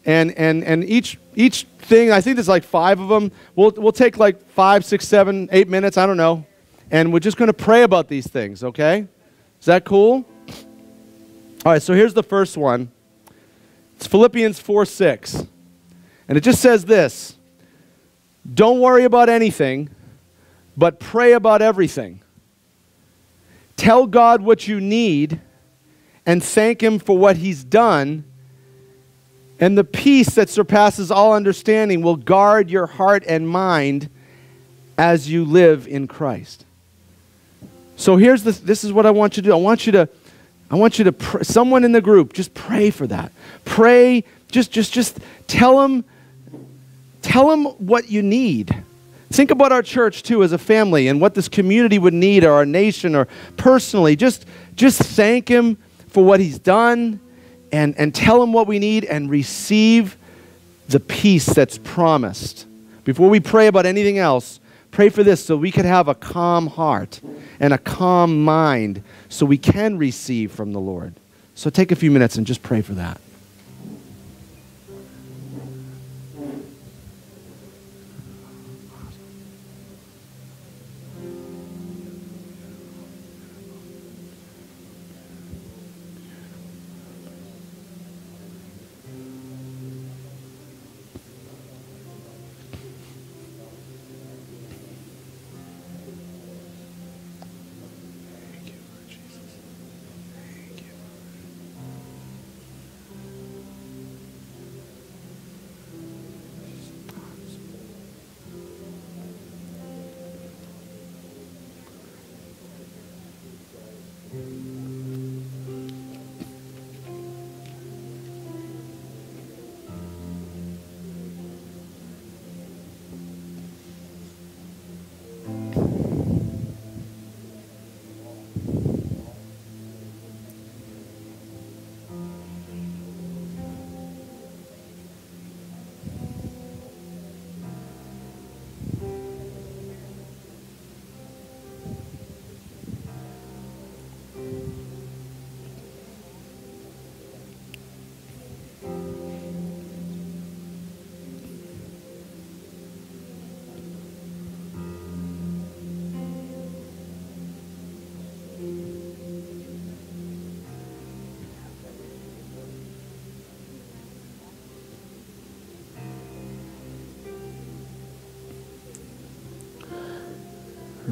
And, and, and each, each thing, I think there's like five of them. We'll, we'll take like five, six, seven, eight minutes, I don't know. And we're just going to pray about these things, okay? Is that cool? All right, so here's the first one. It's Philippians 4 6. And it just says this Don't worry about anything but pray about everything. Tell God what you need and thank Him for what He's done. And the peace that surpasses all understanding will guard your heart and mind as you live in Christ. So here's the, this is what I want you to do. I want you to, I want you to, pr- someone in the group, just pray for that. Pray, just, just, just tell them, tell them what you need. Think about our church too as a family and what this community would need or our nation or personally. Just, just thank Him for what He's done and, and tell Him what we need and receive the peace that's promised. Before we pray about anything else, pray for this so we could have a calm heart and a calm mind so we can receive from the Lord. So take a few minutes and just pray for that.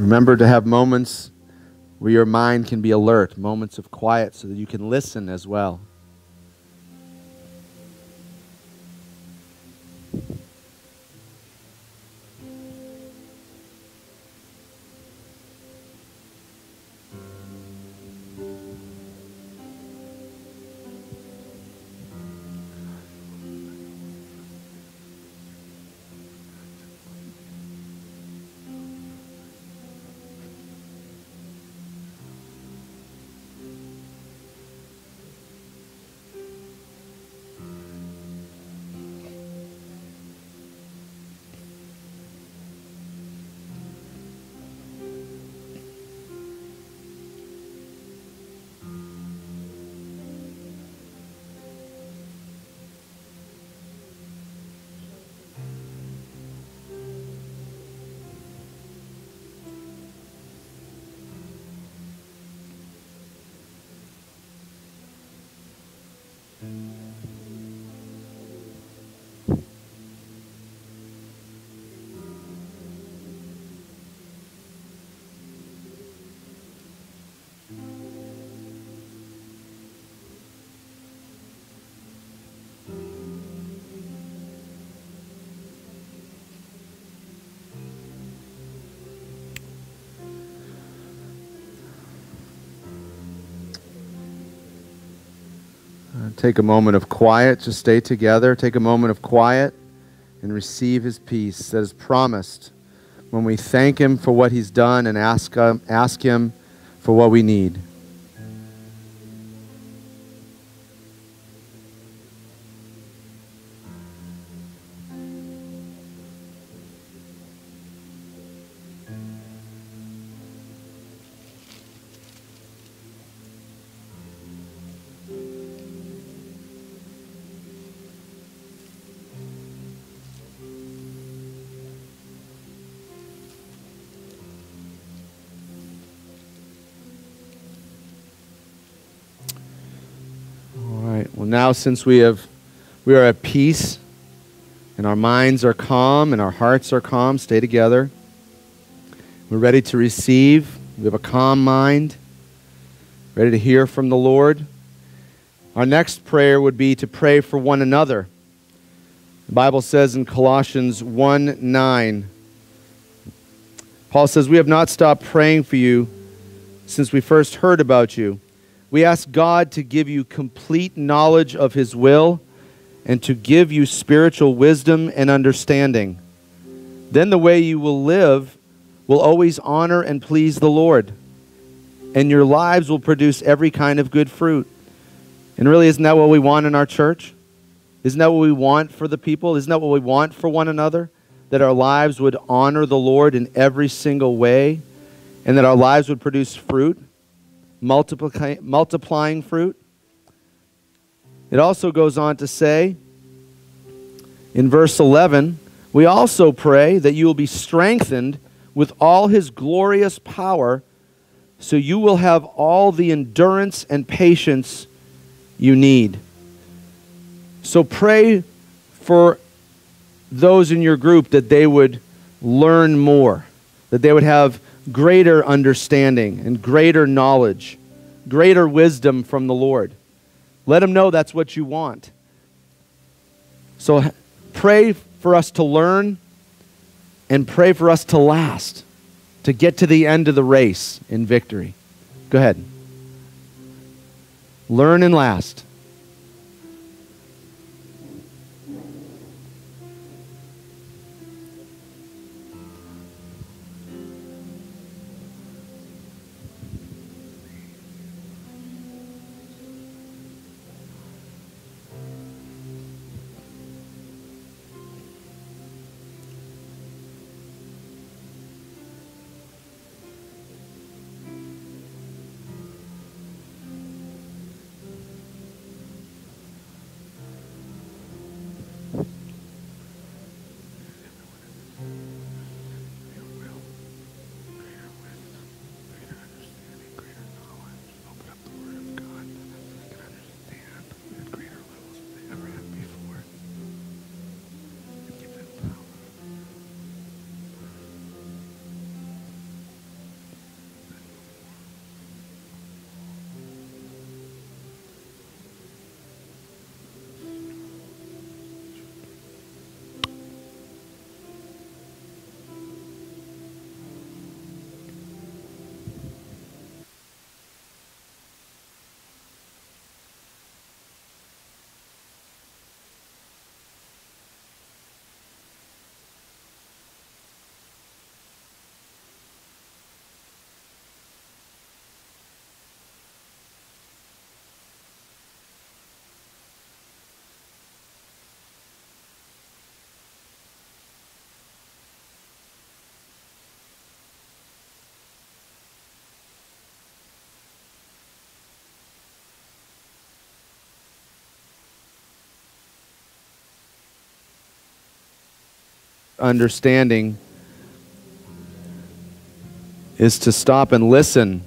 Remember to have moments where your mind can be alert, moments of quiet, so that you can listen as well. Take a moment of quiet. Just stay together. Take a moment of quiet and receive his peace that is promised when we thank him for what he's done and ask, uh, ask him for what we need. Since we have we are at peace and our minds are calm and our hearts are calm, stay together. We're ready to receive. We have a calm mind, ready to hear from the Lord. Our next prayer would be to pray for one another. The Bible says in Colossians 1 9, Paul says, We have not stopped praying for you since we first heard about you. We ask God to give you complete knowledge of His will and to give you spiritual wisdom and understanding. Then the way you will live will always honor and please the Lord, and your lives will produce every kind of good fruit. And really, isn't that what we want in our church? Isn't that what we want for the people? Isn't that what we want for one another? That our lives would honor the Lord in every single way, and that our lives would produce fruit, multiply, multiplying fruit. It also goes on to say in verse 11, we also pray that you will be strengthened with all his glorious power, so you will have all the endurance and patience you need. So pray for those in your group that they would learn more, that they would have greater understanding and greater knowledge, greater wisdom from the Lord. Let him know that's what you want. So pray for us to learn and pray for us to last, to get to the end of the race in victory. Go ahead. Learn and last. Understanding is to stop and listen.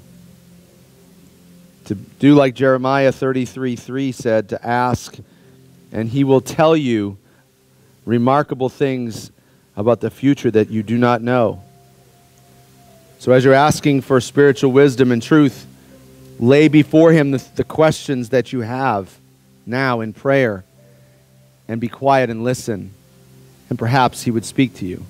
To do like Jeremiah 33 3 said, to ask, and he will tell you remarkable things about the future that you do not know. So, as you're asking for spiritual wisdom and truth, lay before him the, the questions that you have now in prayer and be quiet and listen, and perhaps he would speak to you.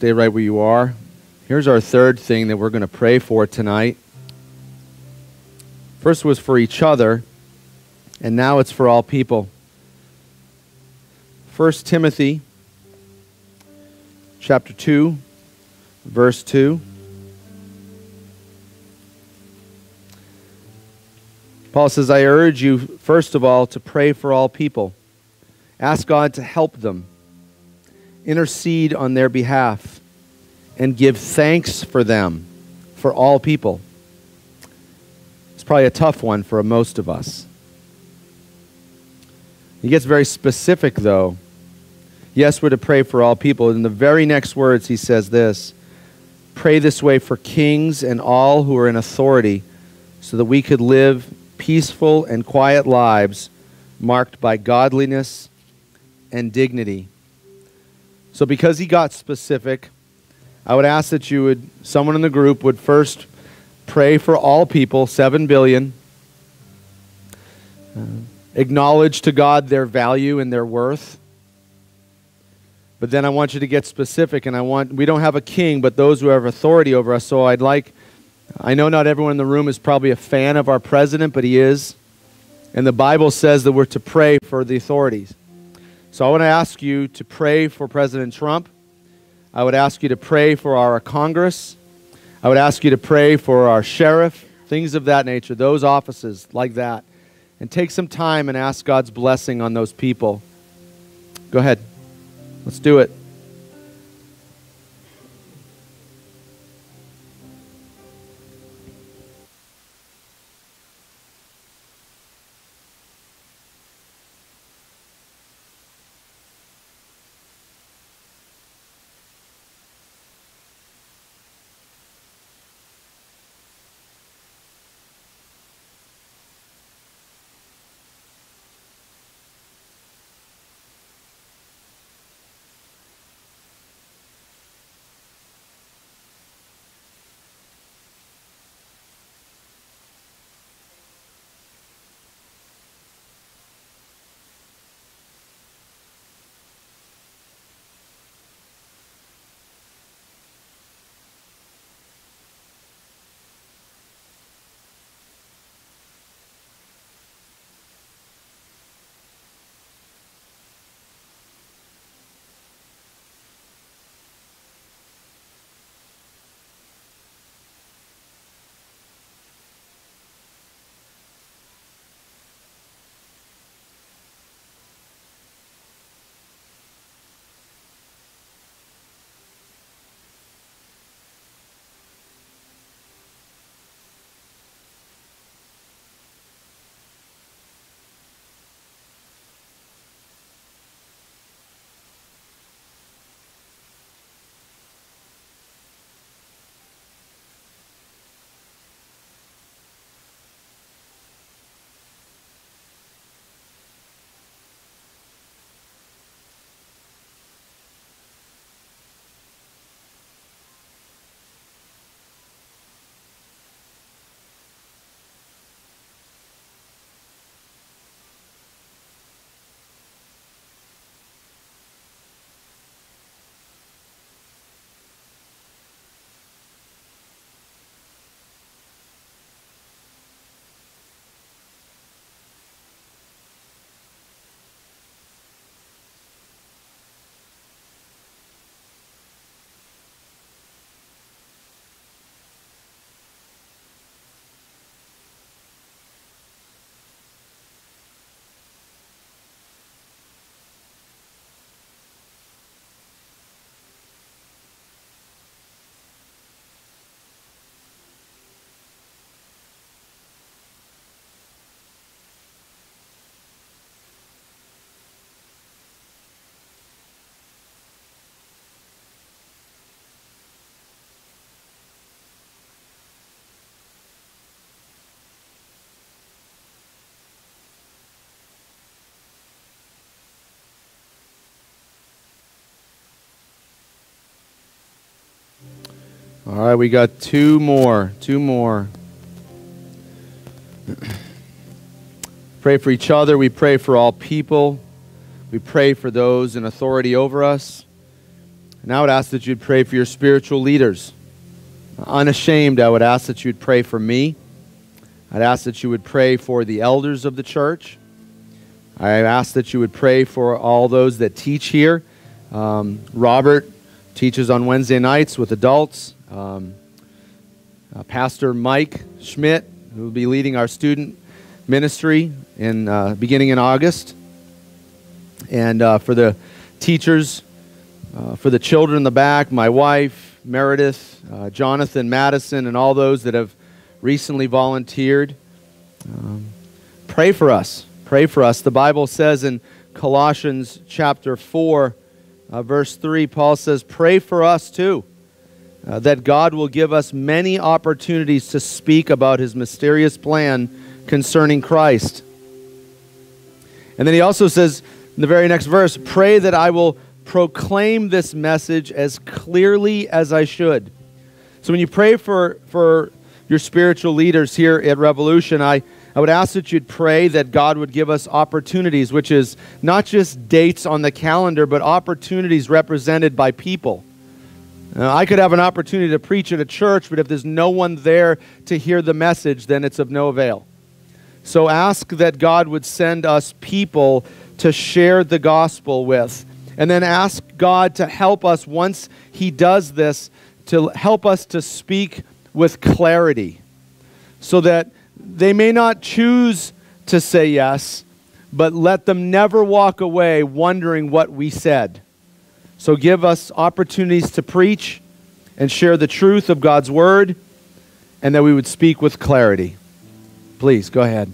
Stay right where you are. Here's our third thing that we're going to pray for tonight. First was for each other, and now it's for all people. 1 Timothy chapter 2, verse 2. Paul says, I urge you, first of all, to pray for all people. Ask God to help them intercede on their behalf, and give thanks for them, for all people. It's probably a tough one for most of us. He gets very specific, though. Yes, we're to pray for all people. In the very next words, he says this Pray this way for kings and all who are in authority, so that we could live peaceful and quiet lives marked by godliness and dignity. So, because he got specific, I would ask that you would, someone in the group would first pray for all people, 7 billion. Uh, acknowledge to God their value and their worth. But then I want you to get specific, and I want, we don't have a king, but those who have authority over us. So I'd like, I know not everyone in the room is probably a fan of our president, but he is. And the Bible says that we're to pray for the authorities. So I want to ask you to pray for President Trump. I would ask you to pray for our Congress. I would ask you to pray for our sheriff, things of that nature, those offices like that. And take some time and ask God's blessing on those people. Go ahead. Let's do it. All right, we got two more. Two more. pray for each other. We pray for all people. We pray for those in authority over us. And I would ask that you'd pray for your spiritual leaders. Unashamed, I would ask that you'd pray for me. I'd ask that you would pray for the elders of the church. I ask that you would pray for all those that teach here. Um, Robert teaches on Wednesday nights with adults. Um, uh, Pastor Mike Schmidt, who will be leading our student ministry in uh, beginning in August, and uh, for the teachers, uh, for the children in the back, my wife Meredith, uh, Jonathan Madison, and all those that have recently volunteered. Um, pray for us. Pray for us. The Bible says in Colossians chapter four, uh, verse three, Paul says, "Pray for us too." Uh, that God will give us many opportunities to speak about his mysterious plan concerning Christ. And then he also says in the very next verse, Pray that I will proclaim this message as clearly as I should. So when you pray for, for your spiritual leaders here at Revolution, I, I would ask that you'd pray that God would give us opportunities, which is not just dates on the calendar, but opportunities represented by people. Uh, I could have an opportunity to preach at a church, but if there's no one there to hear the message, then it's of no avail. So ask that God would send us people to share the gospel with. And then ask God to help us once He does this, to help us to speak with clarity so that they may not choose to say yes, but let them never walk away wondering what we said. So give us opportunities to preach and share the truth of God's word, and that we would speak with clarity. Please, go ahead.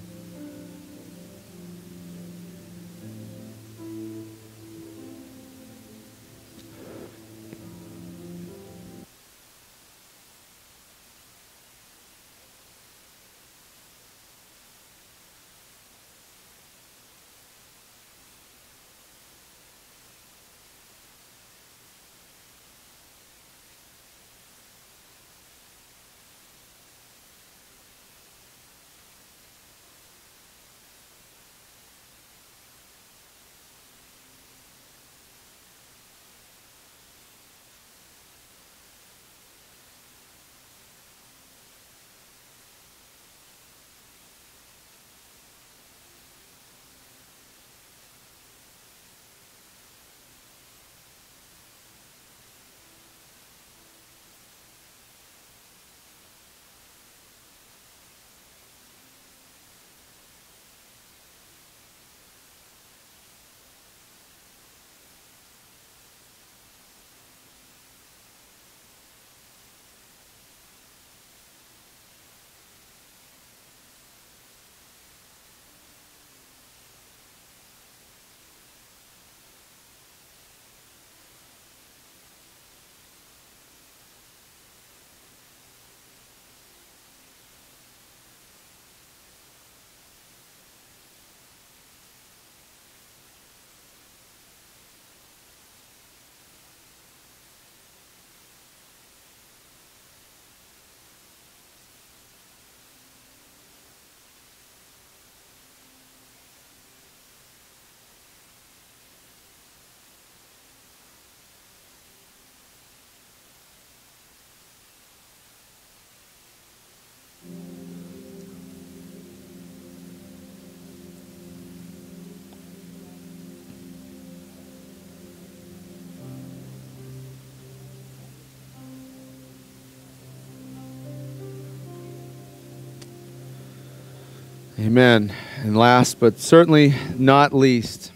Amen. And last but certainly not least,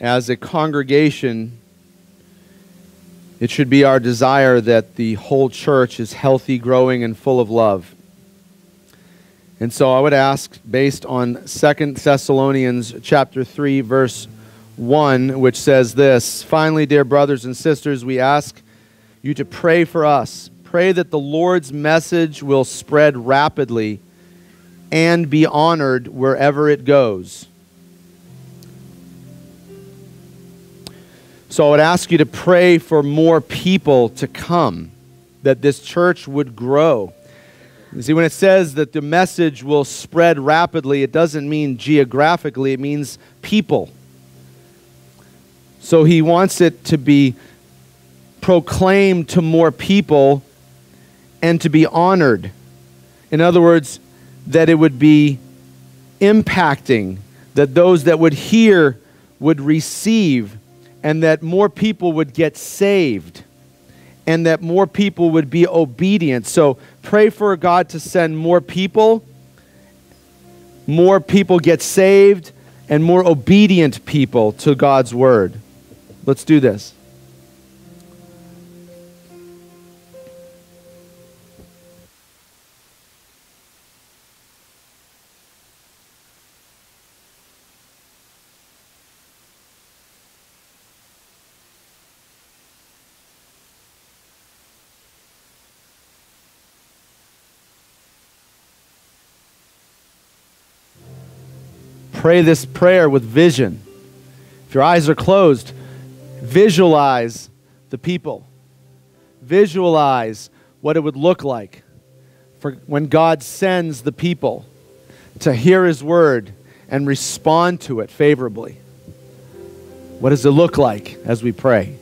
as a congregation, it should be our desire that the whole church is healthy, growing, and full of love. And so I would ask, based on 2 Thessalonians chapter 3, verse 1, which says this Finally, dear brothers and sisters, we ask you to pray for us. Pray that the Lord's message will spread rapidly and be honored wherever it goes. So I would ask you to pray for more people to come, that this church would grow. You see, when it says that the message will spread rapidly, it doesn't mean geographically, it means people. So he wants it to be proclaimed to more people and to be honored. In other words, that it would be impacting, that those that would hear would receive, and that more people would get saved, and that more people would be obedient. So pray for God to send more people, more people get saved, and more obedient people to God's word. Let's do this. Pray this prayer with vision. If your eyes are closed, visualize the people. Visualize what it would look like for when God sends the people to hear his word and respond to it favorably. What does it look like as we pray?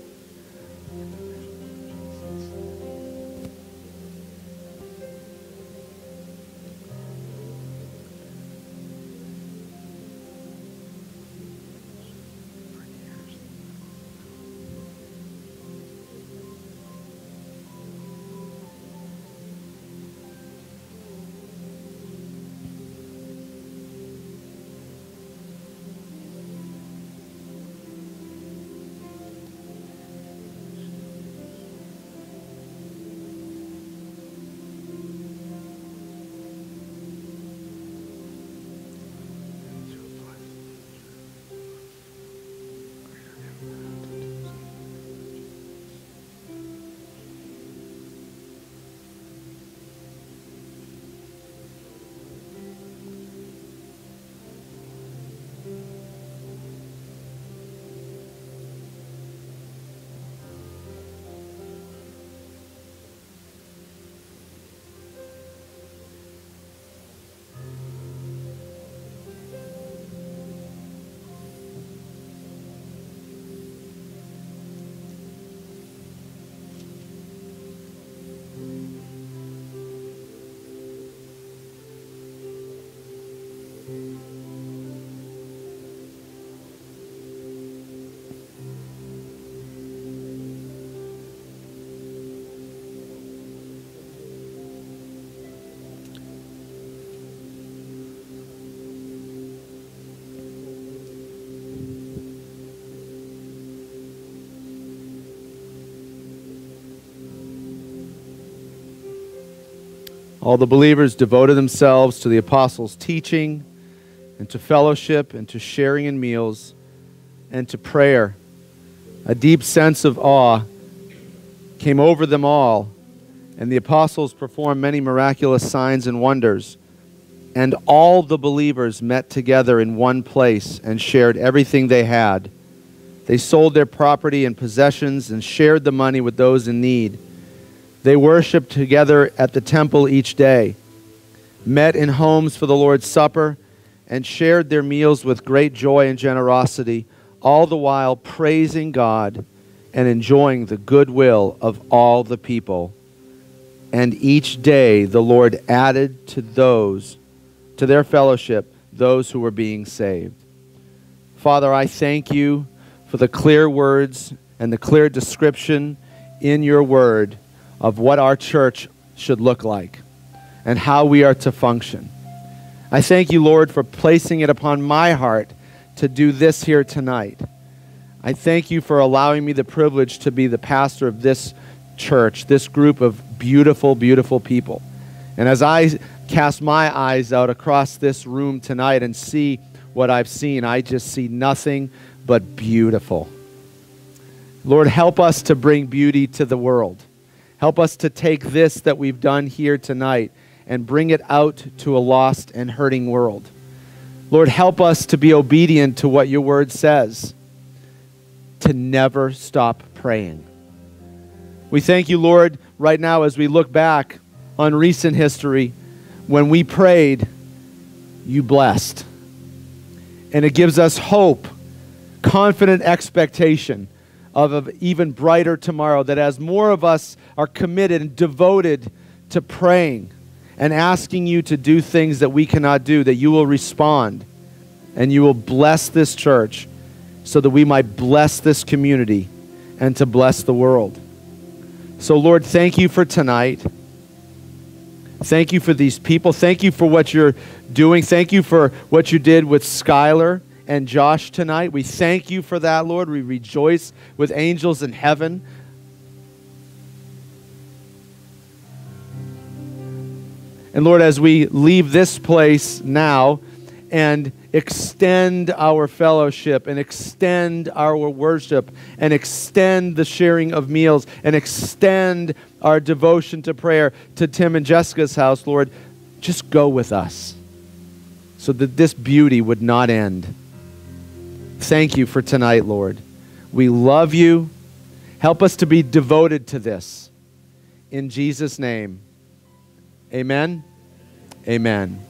All the believers devoted themselves to the apostles' teaching and to fellowship and to sharing in meals and to prayer. A deep sense of awe came over them all, and the apostles performed many miraculous signs and wonders. And all the believers met together in one place and shared everything they had. They sold their property and possessions and shared the money with those in need. They worshiped together at the temple each day, met in homes for the Lord's Supper, and shared their meals with great joy and generosity, all the while praising God and enjoying the goodwill of all the people. And each day the Lord added to those, to their fellowship, those who were being saved. Father, I thank you for the clear words and the clear description in your word of what our church should look like and how we are to function. I thank you, Lord, for placing it upon my heart to do this here tonight. I thank you for allowing me the privilege to be the pastor of this church, this group of beautiful, beautiful people. And as I cast my eyes out across this room tonight and see what I've seen, I just see nothing but beautiful. Lord, help us to bring beauty to the world. Help us to take this that we've done here tonight and bring it out to a lost and hurting world. Lord, help us to be obedient to what your word says. to never stop praying. We thank you, Lord, right now as we look back on recent history. When we prayed, you blessed. And it gives us hope, confident expectation of an even brighter tomorrow. That as more of us are committed and devoted to praying and asking you to do things that we cannot do, that you will respond and you will bless this church so that we might bless this community and to bless the world. So, Lord, thank you for tonight. Thank you for these people. Thank you for what you're doing. Thank you for what you did with Skylar and Josh tonight. We thank you for that, Lord. We rejoice with angels in heaven. And Lord, as we leave this place now and extend our fellowship and extend our worship and extend the sharing of meals and extend our devotion to prayer to Tim and Jessica's house, Lord, just go with us so that this beauty would not end. Thank you for tonight, Lord. We love you. Help us to be devoted to this. In Jesus' name, amen. Amen.